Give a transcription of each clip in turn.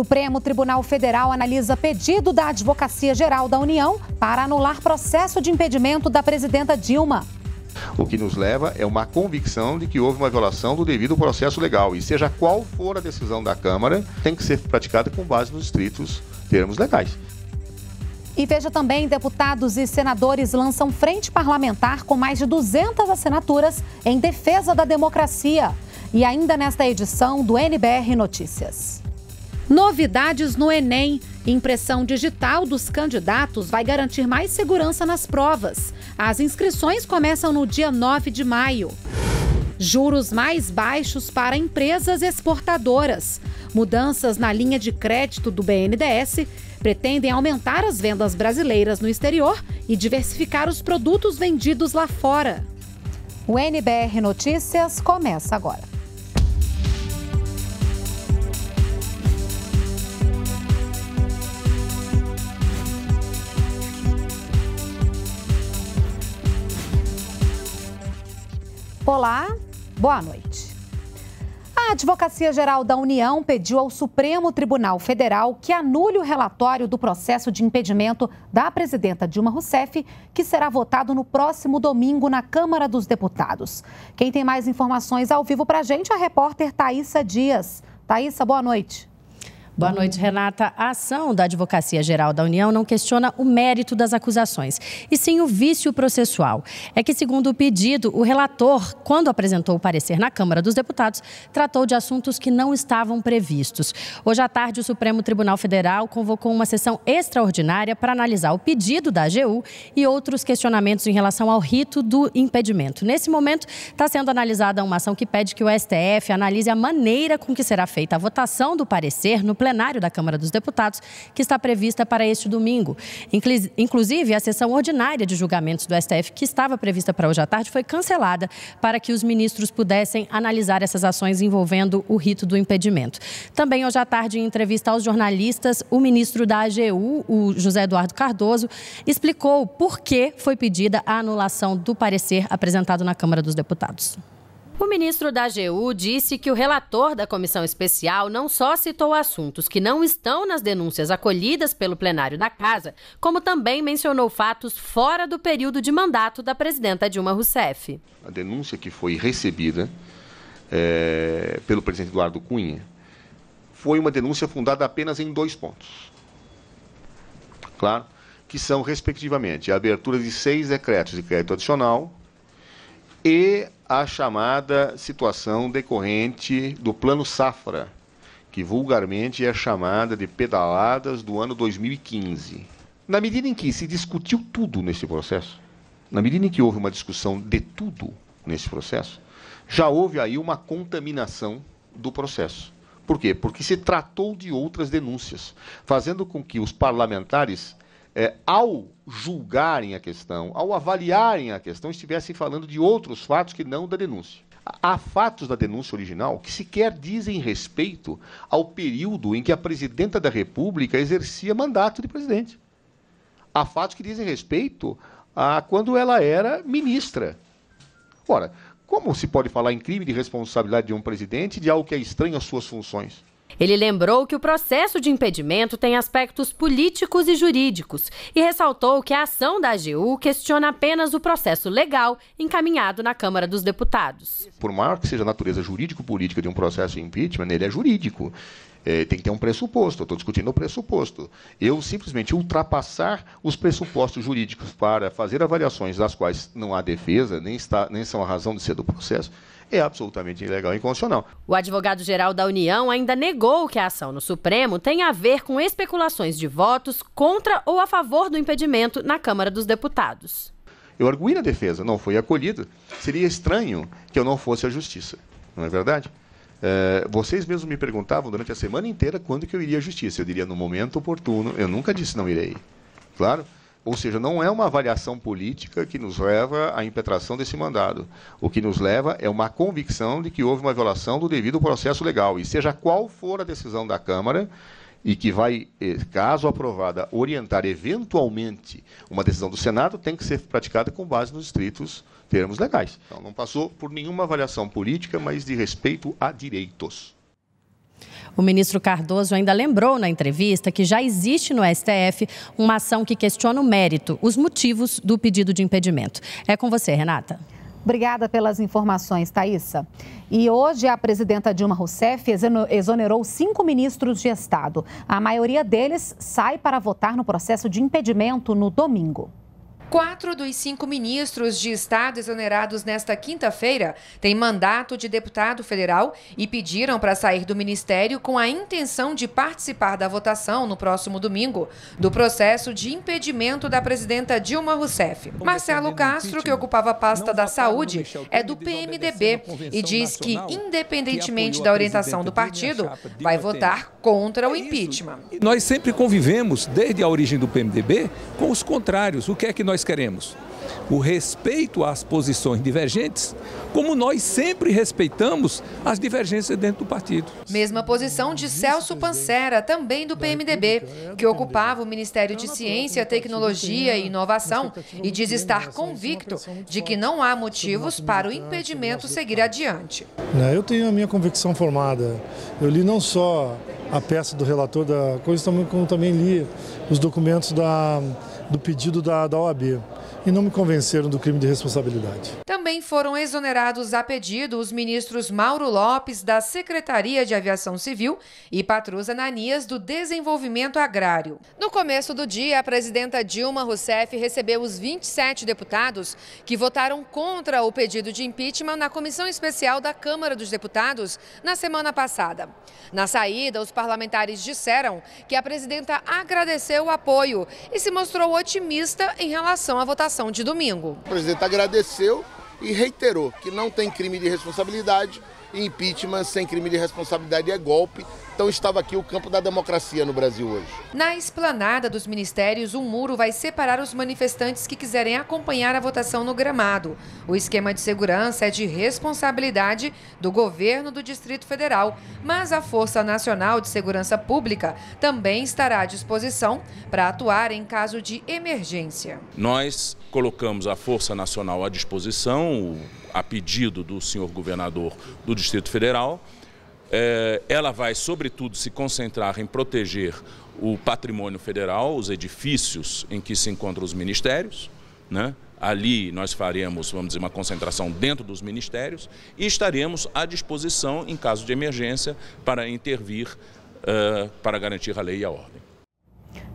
Supremo Tribunal Federal analisa pedido da Advocacia Geral da União para anular processo de impedimento da presidenta Dilma. O que nos leva é uma convicção de que houve uma violação do devido processo legal. E seja qual for a decisão da Câmara, tem que ser praticada com base nos estritos termos legais. E veja também, deputados e senadores lançam frente parlamentar com mais de 200 assinaturas em defesa da democracia. E ainda nesta edição do NBR Notícias. Novidades no Enem. Impressão digital dos candidatos vai garantir mais segurança nas provas. As inscrições começam no dia 9 de maio. Juros mais baixos para empresas exportadoras. Mudanças na linha de crédito do BNDES pretendem aumentar as vendas brasileiras no exterior e diversificar os produtos vendidos lá fora. O NBR Notícias começa agora. Olá, boa noite. A Advocacia Geral da União pediu ao Supremo Tribunal Federal que anule o relatório do processo de impedimento da presidenta Dilma Rousseff, que será votado no próximo domingo na Câmara dos Deputados. Quem tem mais informações ao vivo para a gente é a repórter Thaisa Dias. Thaisa, boa noite. Boa noite, Renata. A ação da Advocacia Geral da União não questiona o mérito das acusações, e sim o vício processual. É que, segundo o pedido, o relator, quando apresentou o parecer na Câmara dos Deputados, tratou de assuntos que não estavam previstos. Hoje à tarde, o Supremo Tribunal Federal convocou uma sessão extraordinária para analisar o pedido da AGU e outros questionamentos em relação ao rito do impedimento. Nesse momento, está sendo analisada uma ação que pede que o STF analise a maneira com que será feita a votação do parecer no plenário plenário da Câmara dos Deputados, que está prevista para este domingo. Inclusive, a sessão ordinária de julgamentos do STF, que estava prevista para hoje à tarde, foi cancelada para que os ministros pudessem analisar essas ações envolvendo o rito do impedimento. Também hoje à tarde, em entrevista aos jornalistas, o ministro da AGU, o José Eduardo Cardoso, explicou por que foi pedida a anulação do parecer apresentado na Câmara dos Deputados. O ministro da AGU disse que o relator da comissão especial não só citou assuntos que não estão nas denúncias acolhidas pelo plenário da Casa, como também mencionou fatos fora do período de mandato da presidenta Dilma Rousseff. A denúncia que foi recebida é, pelo presidente Eduardo Cunha foi uma denúncia fundada apenas em dois pontos. Claro, que são, respectivamente, a abertura de seis decretos de crédito adicional e a chamada situação decorrente do Plano Safra, que vulgarmente é chamada de pedaladas do ano 2015. Na medida em que se discutiu tudo nesse processo, na medida em que houve uma discussão de tudo nesse processo, já houve aí uma contaminação do processo. Por quê? Porque se tratou de outras denúncias, fazendo com que os parlamentares é, ao julgarem a questão, ao avaliarem a questão, estivessem falando de outros fatos que não da denúncia. Há fatos da denúncia original que sequer dizem respeito ao período em que a presidenta da República exercia mandato de presidente. Há fatos que dizem respeito a quando ela era ministra. Ora, como se pode falar em crime de responsabilidade de um presidente de algo que é estranho às suas funções? Ele lembrou que o processo de impedimento tem aspectos políticos e jurídicos e ressaltou que a ação da AGU questiona apenas o processo legal encaminhado na Câmara dos Deputados. Por maior que seja a natureza jurídico-política de um processo de impeachment, ele é jurídico. É, tem que ter um pressuposto. Estou discutindo o pressuposto. Eu simplesmente ultrapassar os pressupostos jurídicos para fazer avaliações das quais não há defesa, nem, está, nem são a razão de ser do processo, é absolutamente ilegal e inconstitucional. O advogado-geral da União ainda negou que a ação no Supremo tem a ver com especulações de votos contra ou a favor do impedimento na Câmara dos Deputados. Eu arguí na defesa, não foi acolhido. Seria estranho que eu não fosse à justiça, não é verdade? É, vocês mesmos me perguntavam durante a semana inteira quando que eu iria à justiça. Eu diria no momento oportuno. Eu nunca disse não irei. Claro, ou seja, não é uma avaliação política que nos leva à impetração desse mandado. O que nos leva é uma convicção de que houve uma violação do devido processo legal. E seja qual for a decisão da Câmara, e que vai, eh, caso aprovada, orientar eventualmente uma decisão do Senado, tem que ser praticada com base nos estritos termos legais. Então, não passou por nenhuma avaliação política, mas de respeito a direitos. O ministro Cardoso ainda lembrou na entrevista que já existe no STF uma ação que questiona o mérito, os motivos do pedido de impedimento. É com você, Renata. Obrigada pelas informações, Thaisa. E hoje a presidenta Dilma Rousseff exonerou cinco ministros de Estado. A maioria deles sai para votar no processo de impedimento no domingo. Quatro dos cinco ministros de Estado exonerados nesta quinta-feira têm mandato de deputado federal e pediram para sair do ministério com a intenção de participar da votação no próximo domingo do processo de impedimento da presidenta Dilma Rousseff. Marcelo Castro, que ocupava a pasta da saúde, é do PMDB e diz que, independentemente da orientação do partido, vai votar contra o é impeachment. Nós sempre convivemos, desde a origem do PMDB, com os contrários. O que é que nós nós queremos? O respeito às posições divergentes, como nós sempre respeitamos as divergências dentro do partido. Mesma posição de Celso Pancera, também do PMDB, que ocupava o Ministério de Ciência, Tecnologia e Inovação e diz estar convicto de que não há motivos para o impedimento seguir adiante. Né, eu tenho a minha convicção formada. Eu li não só a peça do relator da coisa, como também li os documentos da do pedido da, da OAB e não me convenceram do crime de responsabilidade. Também foram exonerados a pedido os ministros Mauro Lopes, da Secretaria de Aviação Civil, e Patrus Ananias, do Desenvolvimento Agrário. No começo do dia, a presidenta Dilma Rousseff recebeu os 27 deputados que votaram contra o pedido de impeachment na Comissão Especial da Câmara dos Deputados na semana passada. Na saída, os parlamentares disseram que a presidenta agradeceu o apoio e se mostrou otimista em relação à votação de domingo. O presidente agradeceu e reiterou que não tem crime de responsabilidade impeachment sem crime de responsabilidade é golpe então estava aqui o campo da democracia no Brasil hoje. Na esplanada dos ministérios, um muro vai separar os manifestantes que quiserem acompanhar a votação no gramado. O esquema de segurança é de responsabilidade do governo do Distrito Federal, mas a Força Nacional de Segurança Pública também estará à disposição para atuar em caso de emergência. Nós colocamos a Força Nacional à disposição, a pedido do senhor governador do Distrito Federal ela vai, sobretudo, se concentrar em proteger o patrimônio federal, os edifícios em que se encontram os ministérios. Né? Ali nós faremos, vamos dizer, uma concentração dentro dos ministérios e estaremos à disposição, em caso de emergência, para intervir uh, para garantir a lei e a ordem.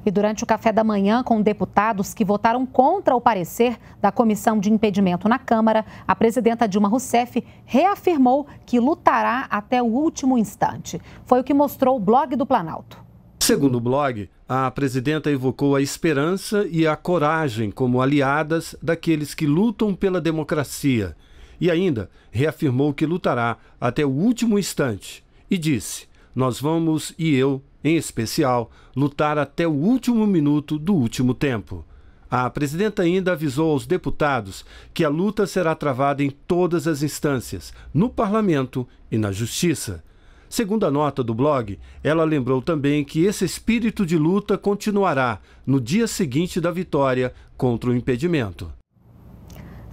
E durante o café da manhã com deputados que votaram contra o parecer da comissão de impedimento na Câmara, a presidenta Dilma Rousseff reafirmou que lutará até o último instante. Foi o que mostrou o blog do Planalto. Segundo o blog, a presidenta evocou a esperança e a coragem como aliadas daqueles que lutam pela democracia e ainda reafirmou que lutará até o último instante e disse: Nós vamos e eu em especial, lutar até o último minuto do último tempo. A presidenta ainda avisou aos deputados que a luta será travada em todas as instâncias, no parlamento e na justiça. Segundo a nota do blog, ela lembrou também que esse espírito de luta continuará no dia seguinte da vitória contra o impedimento.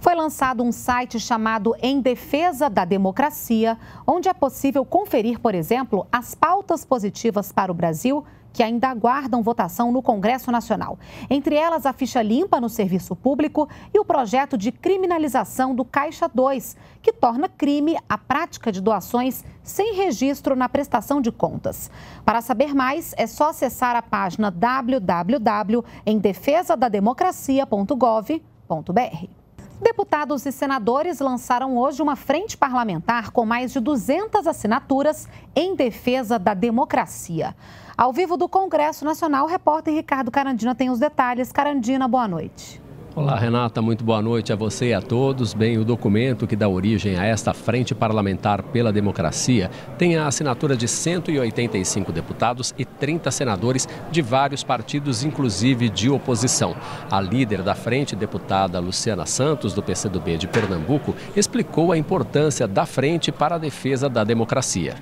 Foi lançado um site chamado Em Defesa da Democracia, onde é possível conferir, por exemplo, as pautas positivas para o Brasil que ainda aguardam votação no Congresso Nacional. Entre elas, a ficha limpa no serviço público e o projeto de criminalização do Caixa 2, que torna crime a prática de doações sem registro na prestação de contas. Para saber mais, é só acessar a página www.emdefesadademocracia.gov.br. Deputados e senadores lançaram hoje uma frente parlamentar com mais de 200 assinaturas em defesa da democracia. Ao vivo do Congresso Nacional, o repórter Ricardo Carandina tem os detalhes. Carandina, boa noite. Olá, Renata, muito boa noite a você e a todos. Bem, o documento que dá origem a esta Frente Parlamentar pela Democracia tem a assinatura de 185 deputados e 30 senadores de vários partidos, inclusive de oposição. A líder da frente, deputada Luciana Santos, do PCdoB de Pernambuco, explicou a importância da frente para a defesa da democracia.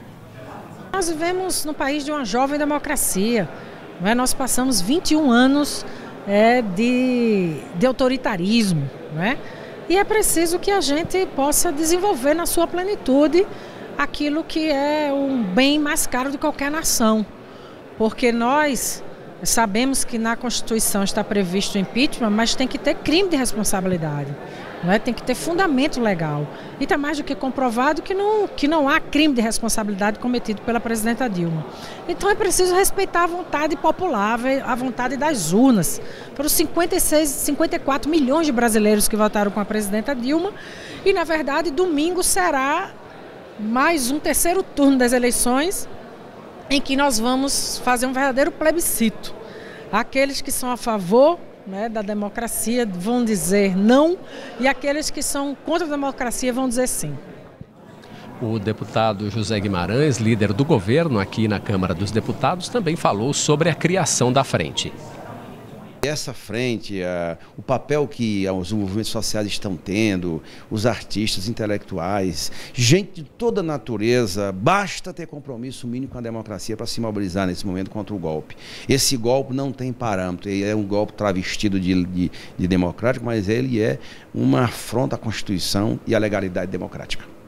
Nós vivemos no país de uma jovem democracia. É? Nós passamos 21 anos é, de, de autoritarismo. Né? E é preciso que a gente possa desenvolver na sua plenitude aquilo que é o bem mais caro de qualquer nação. Porque nós sabemos que na Constituição está previsto o impeachment, mas tem que ter crime de responsabilidade. Não é? Tem que ter fundamento legal. E está mais do que comprovado que não, que não há crime de responsabilidade cometido pela presidenta Dilma. Então é preciso respeitar a vontade popular, a vontade das urnas. Foram 56, 54 milhões de brasileiros que votaram com a presidenta Dilma. E, na verdade, domingo será mais um terceiro turno das eleições em que nós vamos fazer um verdadeiro plebiscito. Aqueles que são a favor né, da democracia vão dizer não e aqueles que são contra a democracia vão dizer sim. O deputado José Guimarães, líder do governo aqui na Câmara dos Deputados, também falou sobre a criação da frente. Essa frente, o papel que os movimentos sociais estão tendo, os artistas, intelectuais, gente de toda natureza, basta ter compromisso mínimo com a democracia para se mobilizar nesse momento contra o golpe. Esse golpe não tem parâmetro, ele é um golpe travestido de, de, de democrático, mas ele é uma afronta à Constituição e à legalidade democrática.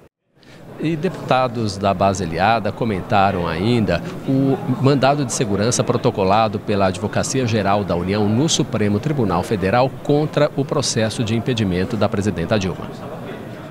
E deputados da base aliada comentaram ainda o mandado de segurança protocolado pela Advocacia Geral da União no Supremo Tribunal Federal contra o processo de impedimento da presidenta Dilma.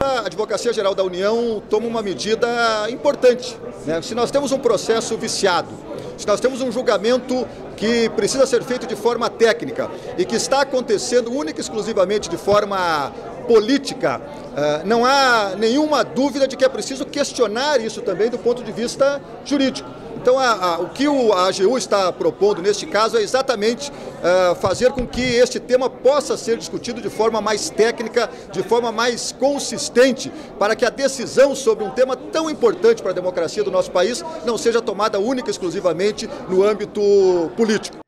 A Advocacia Geral da União toma uma medida importante. Né? Se nós temos um processo viciado, se nós temos um julgamento que precisa ser feito de forma técnica e que está acontecendo única e exclusivamente de forma política, eh, não há nenhuma dúvida de que é preciso questionar isso também do ponto de vista jurídico. Então, a, a, o que o, a AGU está propondo neste caso é exatamente uh, fazer com que este tema possa ser discutido de forma mais técnica, de forma mais consistente, para que a decisão sobre um tema tão importante para a democracia do nosso país não seja tomada única e exclusivamente no âmbito político.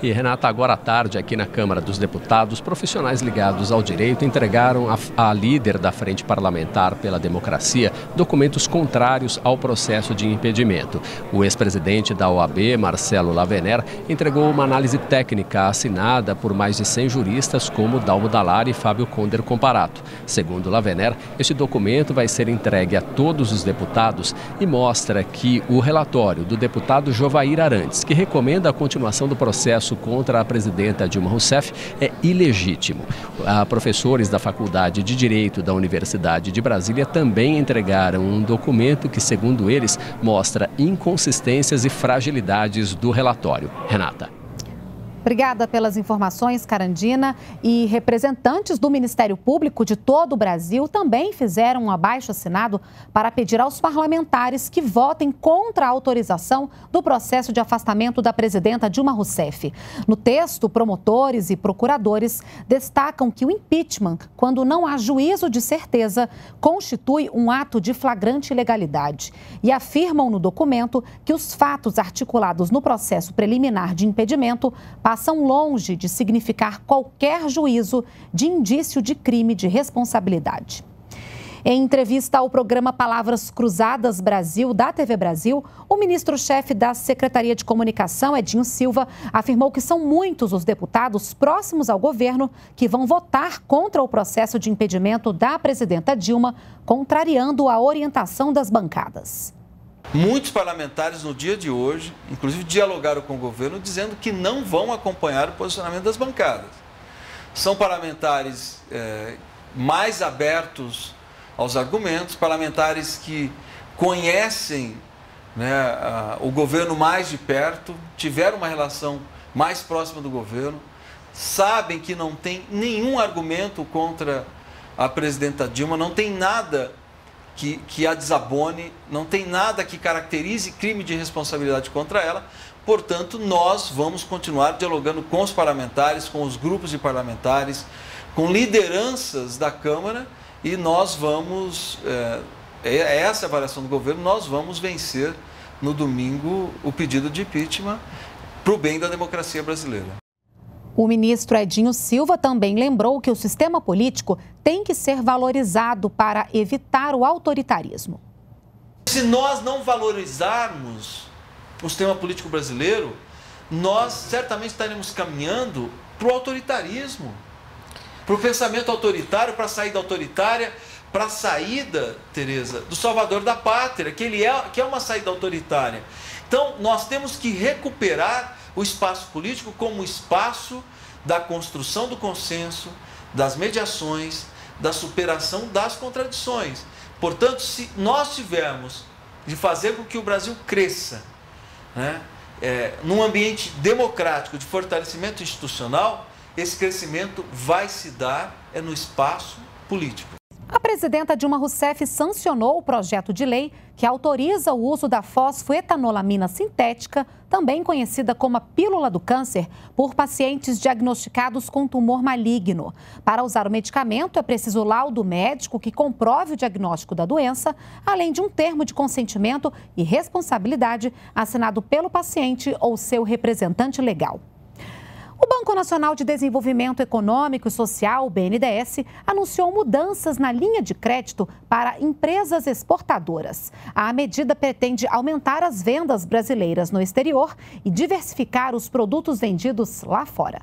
E Renata, agora à tarde, aqui na Câmara dos Deputados, profissionais ligados ao direito entregaram à líder da Frente Parlamentar pela Democracia documentos contrários ao processo de impedimento. O ex-presidente da OAB, Marcelo Lavener, entregou uma análise técnica assinada por mais de 100 juristas, como Dalmo Dallar e Fábio Conder Comparato. Segundo Lavener, este documento vai ser entregue a todos os deputados e mostra que o relatório do deputado Jovair Arantes, que recomenda a continuação do processo processo contra a presidenta Dilma Rousseff é ilegítimo. A professores da Faculdade de Direito da Universidade de Brasília também entregaram um documento que, segundo eles, mostra inconsistências e fragilidades do relatório. Renata. Obrigada pelas informações, Carandina. E representantes do Ministério Público de todo o Brasil também fizeram um abaixo assinado para pedir aos parlamentares que votem contra a autorização do processo de afastamento da presidenta Dilma Rousseff. No texto, promotores e procuradores destacam que o impeachment, quando não há juízo de certeza, constitui um ato de flagrante ilegalidade. E afirmam no documento que os fatos articulados no processo preliminar de impedimento passam passam longe de significar qualquer juízo de indício de crime de responsabilidade. Em entrevista ao programa Palavras Cruzadas Brasil, da TV Brasil, o ministro-chefe da Secretaria de Comunicação, Edinho Silva, afirmou que são muitos os deputados próximos ao governo que vão votar contra o processo de impedimento da presidenta Dilma, contrariando a orientação das bancadas. Muitos parlamentares no dia de hoje, inclusive dialogaram com o governo, dizendo que não vão acompanhar o posicionamento das bancadas. São parlamentares é, mais abertos aos argumentos, parlamentares que conhecem né, a, o governo mais de perto, tiveram uma relação mais próxima do governo, sabem que não tem nenhum argumento contra a presidenta Dilma, não tem nada que, que a desabone, não tem nada que caracterize crime de responsabilidade contra ela. Portanto, nós vamos continuar dialogando com os parlamentares, com os grupos de parlamentares, com lideranças da Câmara e nós vamos, é, é essa a avaliação do governo, nós vamos vencer no domingo o pedido de impeachment para o bem da democracia brasileira. O ministro Edinho Silva também lembrou que o sistema político tem que ser valorizado para evitar o autoritarismo. Se nós não valorizarmos o sistema político brasileiro, nós certamente estaremos caminhando para o autoritarismo, para o pensamento autoritário, para a saída autoritária, para a saída, Tereza, do salvador da pátria, que ele é, que é uma saída autoritária. Então, nós temos que recuperar o espaço político como espaço da construção do consenso, das mediações, da superação das contradições. Portanto, se nós tivermos de fazer com que o Brasil cresça, né, é, num ambiente democrático de fortalecimento institucional, esse crescimento vai se dar é no espaço político. A presidenta Dilma Rousseff sancionou o projeto de lei que autoriza o uso da fosfoetanolamina sintética, também conhecida como a pílula do câncer, por pacientes diagnosticados com tumor maligno. Para usar o medicamento, é preciso laudo médico que comprove o diagnóstico da doença, além de um termo de consentimento e responsabilidade assinado pelo paciente ou seu representante legal. O Banco Nacional de Desenvolvimento Econômico e Social, o BNDES, anunciou mudanças na linha de crédito para empresas exportadoras. A medida pretende aumentar as vendas brasileiras no exterior e diversificar os produtos vendidos lá fora.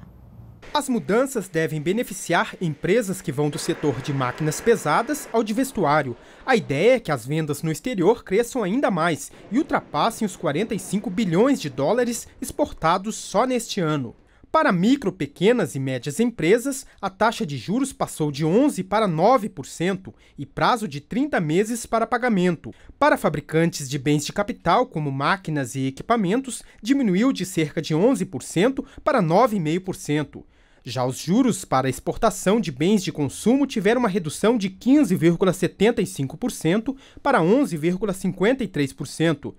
As mudanças devem beneficiar empresas que vão do setor de máquinas pesadas ao de vestuário. A ideia é que as vendas no exterior cresçam ainda mais e ultrapassem os 45 bilhões de dólares exportados só neste ano. Para micro, pequenas e médias empresas, a taxa de juros passou de 11% para 9% e prazo de 30 meses para pagamento. Para fabricantes de bens de capital, como máquinas e equipamentos, diminuiu de cerca de 11% para 9,5%. Já os juros para exportação de bens de consumo tiveram uma redução de 15,75% para 11,53%.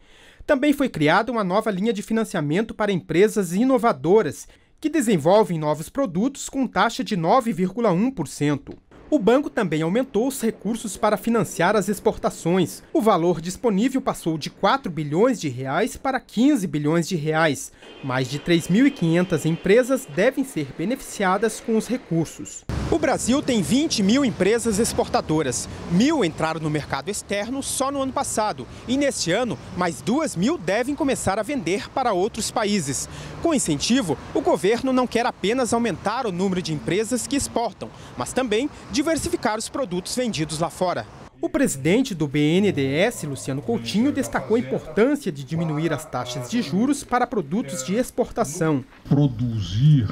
Também foi criada uma nova linha de financiamento para empresas inovadoras que desenvolvem novos produtos com taxa de 9,1%. O banco também aumentou os recursos para financiar as exportações. O valor disponível passou de 4 bilhões de reais para 15 bilhões de reais. Mais de 3.500 empresas devem ser beneficiadas com os recursos. O Brasil tem 20 mil empresas exportadoras. Mil entraram no mercado externo só no ano passado. E neste ano, mais duas mil devem começar a vender para outros países. Com incentivo, o governo não quer apenas aumentar o número de empresas que exportam, mas também diversificar os produtos vendidos lá fora. O presidente do BNDES, Luciano Coutinho, destacou a importância de diminuir as taxas de juros para produtos de exportação. Produzir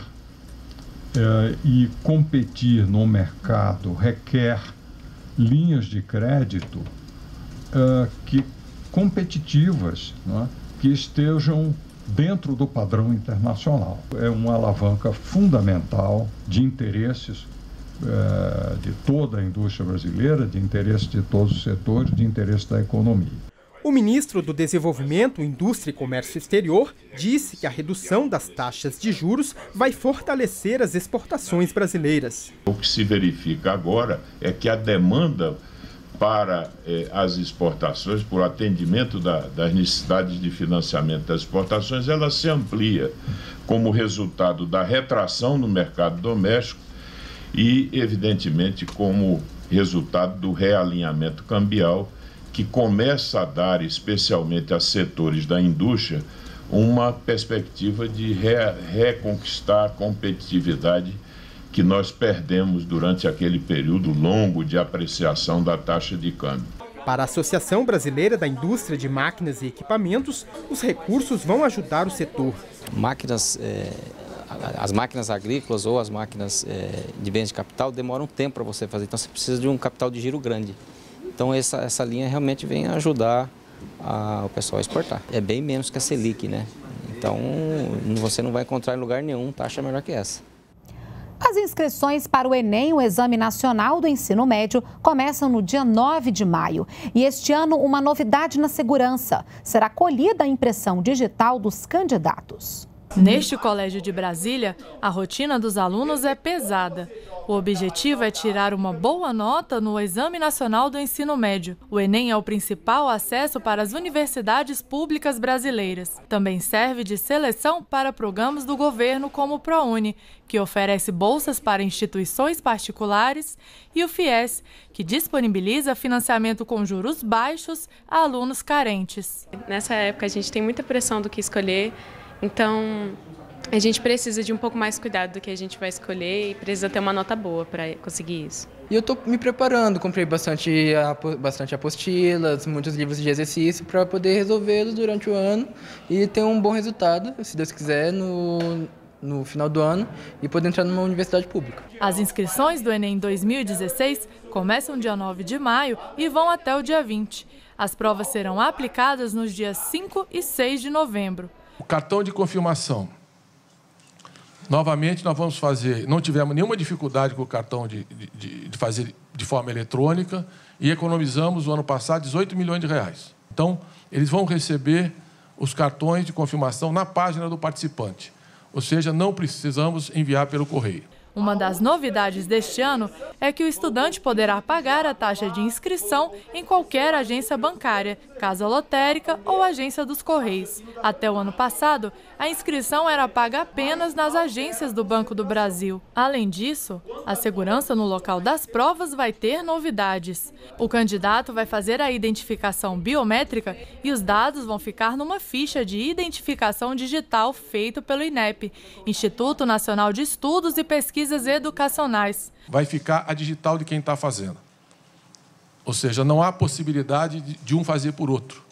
é, e competir no mercado requer linhas de crédito é, que competitivas, é? que estejam dentro do padrão internacional. É uma alavanca fundamental de interesses é, de toda a indústria brasileira, de interesse de todos os setores, de interesse da economia. O ministro do Desenvolvimento, Indústria e Comércio Exterior disse que a redução das taxas de juros vai fortalecer as exportações brasileiras. O que se verifica agora é que a demanda para eh, as exportações, por atendimento da, das necessidades de financiamento das exportações, ela se amplia como resultado da retração no mercado doméstico e, evidentemente, como resultado do realinhamento cambial que começa a dar, especialmente a setores da indústria, uma perspectiva de re reconquistar a competitividade que nós perdemos durante aquele período longo de apreciação da taxa de câmbio. Para a Associação Brasileira da Indústria de Máquinas e Equipamentos, os recursos vão ajudar o setor. Máquinas, é, as máquinas agrícolas ou as máquinas é, de bens de capital demoram tempo para você fazer, então você precisa de um capital de giro grande. Então essa, essa linha realmente vem ajudar a, o pessoal a exportar. É bem menos que a Selic, né? Então você não vai encontrar em lugar nenhum taxa melhor que essa. As inscrições para o Enem, o Exame Nacional do Ensino Médio, começam no dia 9 de maio. E este ano, uma novidade na segurança: será colhida a impressão digital dos candidatos. Neste colégio de Brasília, a rotina dos alunos é pesada. O objetivo é tirar uma boa nota no Exame Nacional do Ensino Médio. O Enem é o principal acesso para as universidades públicas brasileiras. Também serve de seleção para programas do governo como o ProUni, que oferece bolsas para instituições particulares, e o FIES, que disponibiliza financiamento com juros baixos a alunos carentes. Nessa época a gente tem muita pressão do que escolher, então a gente precisa de um pouco mais cuidado do que a gente vai escolher e precisa ter uma nota boa para conseguir isso. E eu estou me preparando, comprei bastante, bastante apostilas, muitos livros de exercício para poder resolvê-los durante o ano e ter um bom resultado, se Deus quiser, no, no final do ano e poder entrar numa universidade pública. As inscrições do Enem 2016 começam dia 9 de maio e vão até o dia 20. As provas serão aplicadas nos dias 5 e 6 de novembro. O cartão de confirmação. Novamente, nós vamos fazer. Não tivemos nenhuma dificuldade com o cartão de, de, de fazer de forma eletrônica e economizamos, no ano passado, 18 milhões de reais. Então, eles vão receber os cartões de confirmação na página do participante. Ou seja, não precisamos enviar pelo correio. Uma das novidades deste ano é que o estudante poderá pagar a taxa de inscrição em qualquer agência bancária, casa lotérica ou agência dos Correios. Até o ano passado, a inscrição era paga apenas nas agências do Banco do Brasil. Além disso, a segurança no local das provas vai ter novidades. O candidato vai fazer a identificação biométrica e os dados vão ficar numa ficha de identificação digital feito pelo INEP, Instituto Nacional de Estudos e Pesquisas pesquisas educacionais. Vai ficar a digital de quem está fazendo. Ou seja, não há possibilidade de um fazer por outro,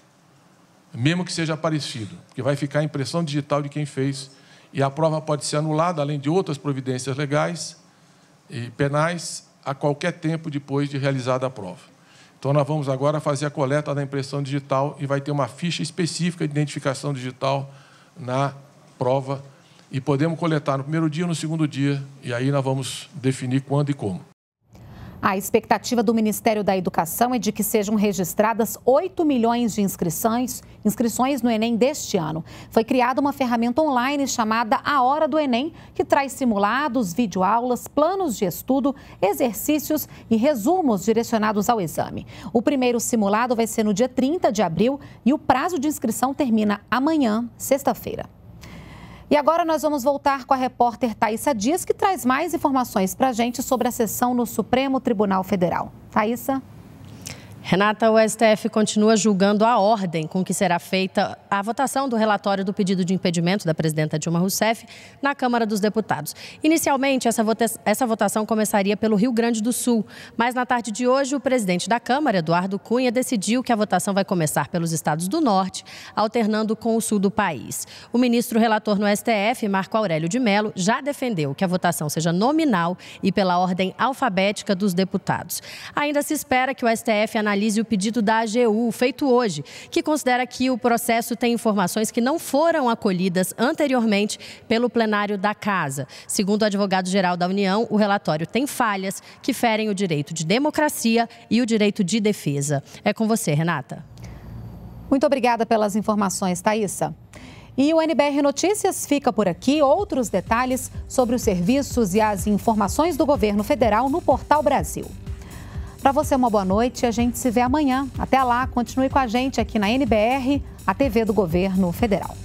mesmo que seja parecido, porque vai ficar a impressão digital de quem fez e a prova pode ser anulada, além de outras providências legais e penais, a qualquer tempo depois de realizada a prova. Então, nós vamos agora fazer a coleta da impressão digital e vai ter uma ficha específica de identificação digital na prova e podemos coletar no primeiro dia no segundo dia, e aí nós vamos definir quando e como. A expectativa do Ministério da Educação é de que sejam registradas 8 milhões de inscrições, inscrições no Enem deste ano. Foi criada uma ferramenta online chamada A Hora do Enem, que traz simulados, videoaulas, planos de estudo, exercícios e resumos direcionados ao exame. O primeiro simulado vai ser no dia 30 de abril e o prazo de inscrição termina amanhã, sexta-feira. E agora nós vamos voltar com a repórter Thaisa Dias, que traz mais informações para a gente sobre a sessão no Supremo Tribunal Federal. Thaisa? Renata, o STF continua julgando a ordem com que será feita a votação do relatório do pedido de impedimento da presidenta Dilma Rousseff na Câmara dos Deputados. Inicialmente, essa, vota essa votação começaria pelo Rio Grande do Sul, mas na tarde de hoje, o presidente da Câmara, Eduardo Cunha, decidiu que a votação vai começar pelos estados do Norte, alternando com o sul do país. O ministro relator no STF, Marco Aurélio de Mello, já defendeu que a votação seja nominal e pela ordem alfabética dos deputados. Ainda se espera que o STF analise analise o pedido da AGU, feito hoje, que considera que o processo tem informações que não foram acolhidas anteriormente pelo plenário da Casa. Segundo o advogado-geral da União, o relatório tem falhas que ferem o direito de democracia e o direito de defesa. É com você, Renata. Muito obrigada pelas informações, Thaisa. E o NBR Notícias fica por aqui. Outros detalhes sobre os serviços e as informações do governo federal no Portal Brasil. Para você, uma boa noite. A gente se vê amanhã. Até lá, continue com a gente aqui na NBR, a TV do Governo Federal.